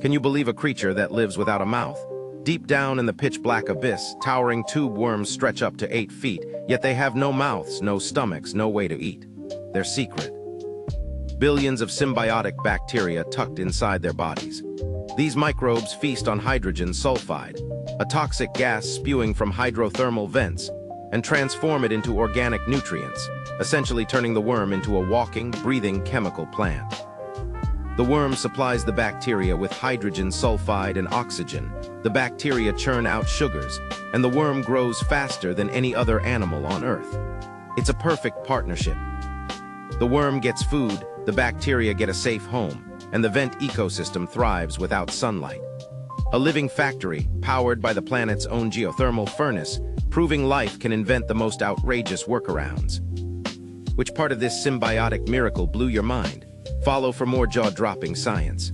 Can you believe a creature that lives without a mouth? Deep down in the pitch-black abyss, towering tube worms stretch up to eight feet, yet they have no mouths, no stomachs, no way to eat. Their secret. Billions of symbiotic bacteria tucked inside their bodies. These microbes feast on hydrogen sulfide, a toxic gas spewing from hydrothermal vents, and transform it into organic nutrients, essentially turning the worm into a walking, breathing chemical plant. The worm supplies the bacteria with hydrogen sulfide and oxygen. The bacteria churn out sugars, and the worm grows faster than any other animal on Earth. It's a perfect partnership. The worm gets food, the bacteria get a safe home, and the vent ecosystem thrives without sunlight. A living factory, powered by the planet's own geothermal furnace, proving life can invent the most outrageous workarounds. Which part of this symbiotic miracle blew your mind? Follow for more jaw-dropping science.